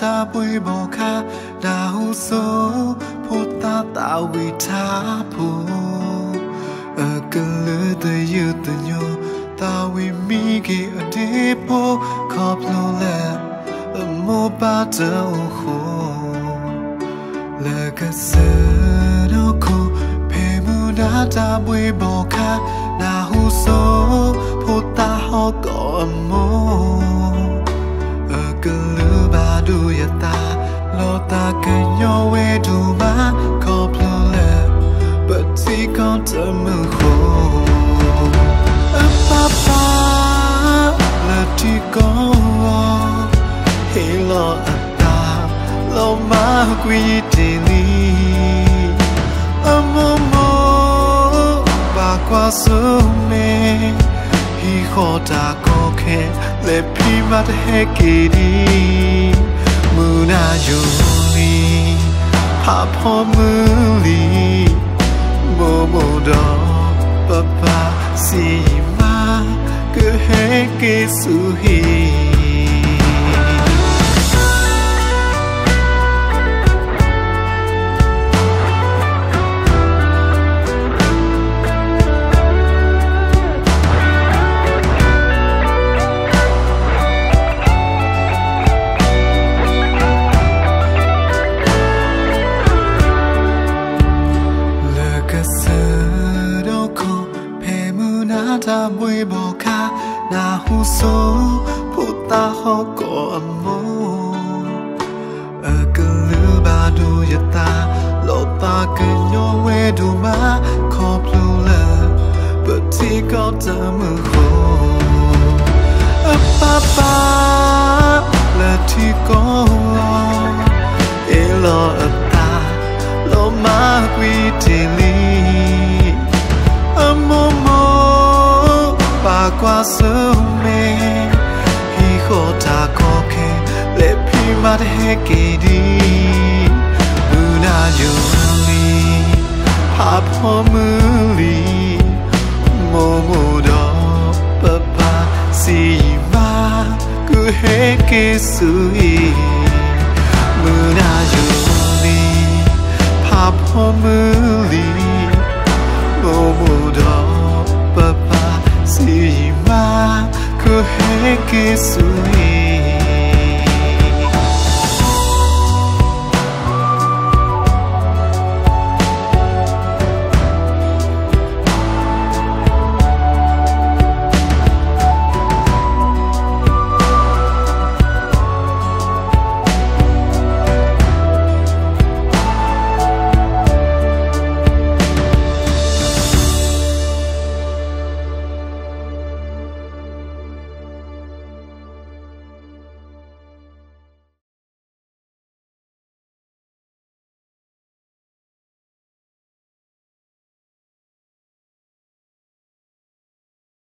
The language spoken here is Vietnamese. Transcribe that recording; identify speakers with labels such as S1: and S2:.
S1: တာပွေဘောခါဒါဟုဆိုဖို့တာတာဝီတာဖို့အကလတဲ့ယတညိုတာဝီမိကေအတေဖို့ခေါပလုံးလက်အမောပါတောခုလကစရခုပေမူနာတာပွေဘောခါဒါဟုဆိုဖို့တာဟောကောမော sume hi khota ko khe le phi mat he ke di muna yo li pa pho mu li ke he ke su hi ta bui bò ca na hu so pu ta ho ko amo a ka lu ba du ya ta lo ta ke nyo we du ma ko plu la but ti ko ta mu ho a pa pa la ti ko e lo a ta lo ma qui ti li amo mo pa qua sớm まで平気にうなよりパポムリももどパパしまく平気すいむなよりパポムリももどパパしまく平気すい